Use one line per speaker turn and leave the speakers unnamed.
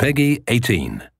Peggy 18.